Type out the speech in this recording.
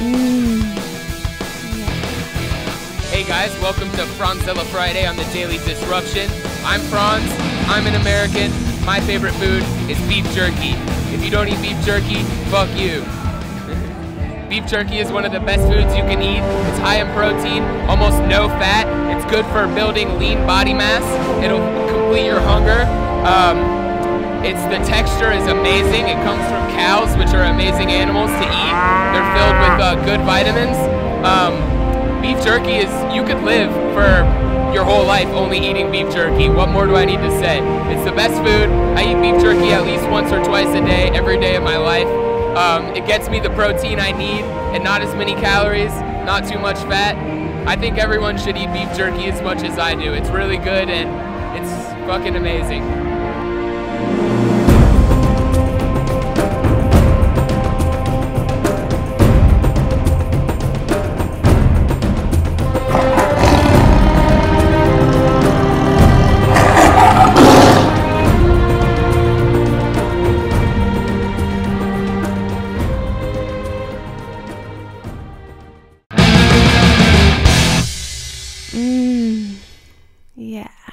Mm. Hey guys, welcome to Fronzilla Friday on the Daily Disruption. I'm Fronz, I'm an American. My favorite food is beef jerky. If you don't eat beef jerky, fuck you. beef jerky is one of the best foods you can eat. It's high in protein, almost no fat. It's good for building lean body mass. It'll complete your hunger. Um, it's the texture is amazing. It comes from cows, which are amazing animals to eat. They're filled uh, good vitamins. Um, beef jerky is you could live for your whole life only eating beef jerky. What more do I need to say? It's the best food. I eat beef jerky at least once or twice a day, every day of my life. Um, it gets me the protein I need and not as many calories, not too much fat. I think everyone should eat beef jerky as much as I do. It's really good and it's fucking amazing. Yeah.